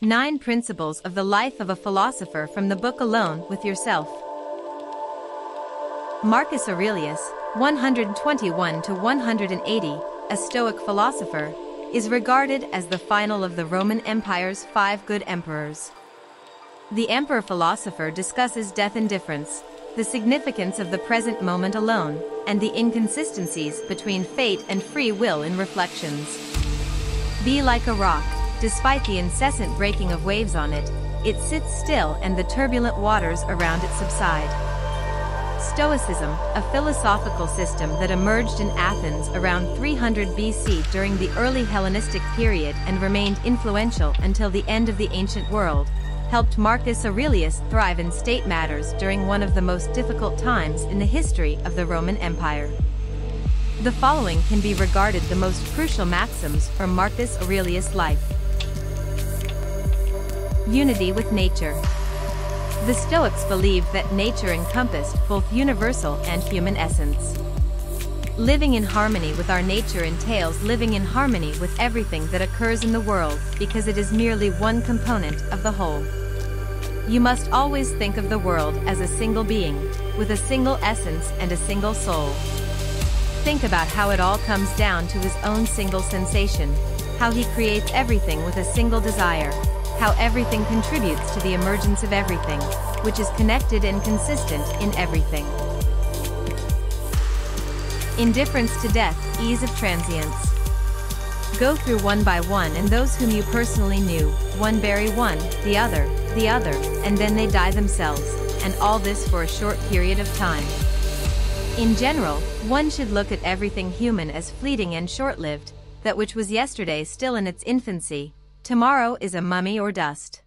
9 Principles of the Life of a Philosopher from the book Alone with Yourself. Marcus Aurelius, 121 to 180, a Stoic philosopher, is regarded as the final of the Roman Empire's five good emperors. The emperor philosopher discusses death indifference, the significance of the present moment alone, and the inconsistencies between fate and free will in reflections. Be like a rock, despite the incessant breaking of waves on it, it sits still and the turbulent waters around it subside. Stoicism, a philosophical system that emerged in Athens around 300 BC during the early Hellenistic period and remained influential until the end of the ancient world, helped Marcus Aurelius thrive in state matters during one of the most difficult times in the history of the Roman Empire. The following can be regarded the most crucial maxims from Marcus Aurelius' life. Unity with nature. The Stoics believed that nature encompassed both universal and human essence. Living in harmony with our nature entails living in harmony with everything that occurs in the world because it is merely one component of the whole. You must always think of the world as a single being, with a single essence and a single soul. Think about how it all comes down to his own single sensation, how he creates everything with a single desire, how everything contributes to the emergence of everything, which is connected and consistent in everything. Indifference to death, ease of transience. Go through one by one and those whom you personally knew, one bury one, the other, the other, and then they die themselves, and all this for a short period of time. In general, one should look at everything human as fleeting and short-lived, that which was yesterday still in its infancy, tomorrow is a mummy or dust.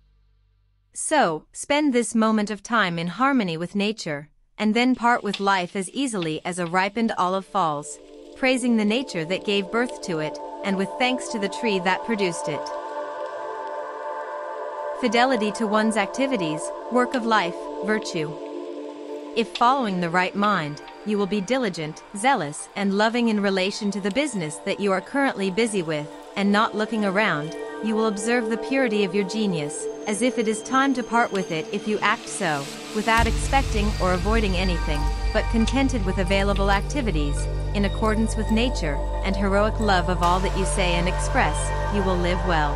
So, spend this moment of time in harmony with nature, and then part with life as easily as a ripened olive falls, praising the nature that gave birth to it, and with thanks to the tree that produced it. Fidelity to one's activities, work of life, virtue. If following the right mind, you will be diligent, zealous, and loving in relation to the business that you are currently busy with, and not looking around, you will observe the purity of your genius, as if it is time to part with it if you act so, without expecting or avoiding anything, but contented with available activities, in accordance with nature, and heroic love of all that you say and express, you will live well.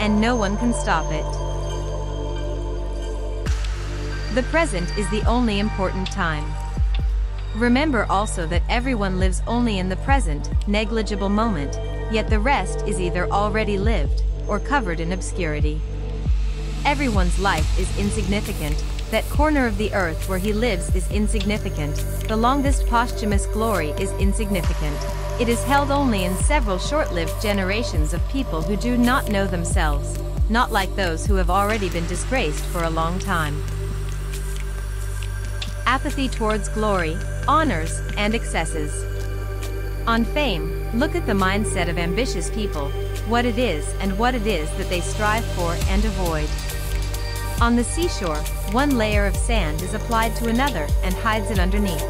And no one can stop it. The present is the only important time. Remember also that everyone lives only in the present, negligible moment, yet the rest is either already lived, or covered in obscurity. Everyone's life is insignificant, that corner of the earth where he lives is insignificant, the longest posthumous glory is insignificant. It is held only in several short-lived generations of people who do not know themselves, not like those who have already been disgraced for a long time. Apathy towards glory, honors, and excesses. On fame, look at the mindset of ambitious people, what it is and what it is that they strive for and avoid. On the seashore, one layer of sand is applied to another and hides it underneath.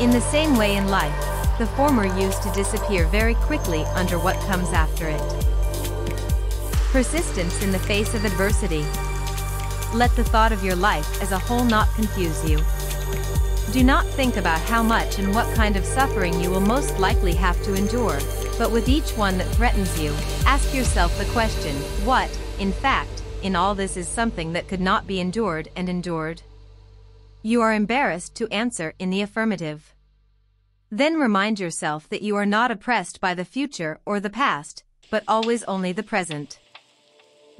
In the same way in life, the former used to disappear very quickly under what comes after it. Persistence in the face of adversity. Let the thought of your life as a whole not confuse you. Do not think about how much and what kind of suffering you will most likely have to endure, but with each one that threatens you, ask yourself the question, what, in fact, in all this is something that could not be endured and endured? You are embarrassed to answer in the affirmative. Then remind yourself that you are not oppressed by the future or the past, but always only the present.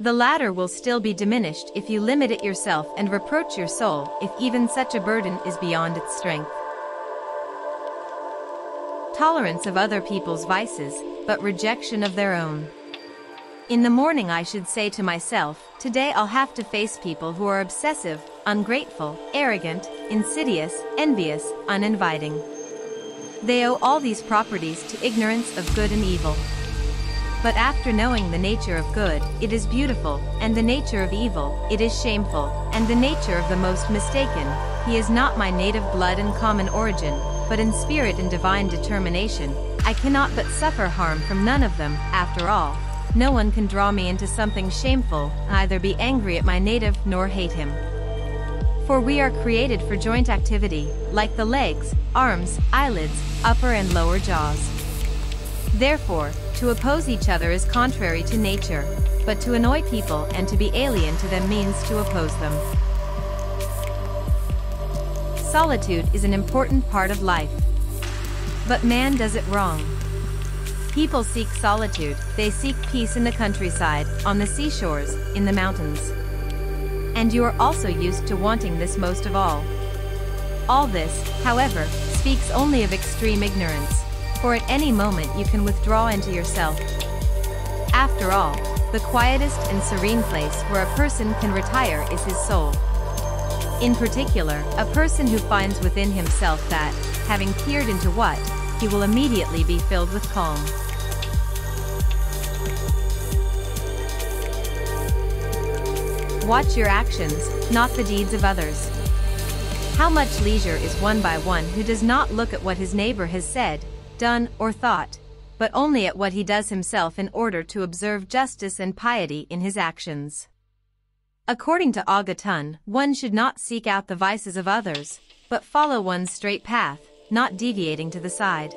The latter will still be diminished if you limit it yourself and reproach your soul if even such a burden is beyond its strength. Tolerance of other people's vices, but rejection of their own. In the morning I should say to myself, today I'll have to face people who are obsessive, ungrateful, arrogant, insidious, envious, uninviting. They owe all these properties to ignorance of good and evil. But after knowing the nature of good, it is beautiful, and the nature of evil, it is shameful, and the nature of the most mistaken, he is not my native blood and common origin, but in spirit and divine determination, I cannot but suffer harm from none of them, after all, no one can draw me into something shameful, either be angry at my native nor hate him. For we are created for joint activity, like the legs, arms, eyelids, upper and lower jaws. Therefore, to oppose each other is contrary to nature, but to annoy people and to be alien to them means to oppose them. Solitude is an important part of life. But man does it wrong. People seek solitude, they seek peace in the countryside, on the seashores, in the mountains. And you are also used to wanting this most of all. All this, however, speaks only of extreme ignorance, for at any moment you can withdraw into yourself. After all, the quietest and serene place where a person can retire is his soul. In particular, a person who finds within himself that, having peered into what, he will immediately be filled with calm. Watch your actions, not the deeds of others. How much leisure is won by one who does not look at what his neighbor has said, done, or thought, but only at what he does himself in order to observe justice and piety in his actions. According to Agathon, one should not seek out the vices of others, but follow one's straight path, not deviating to the side.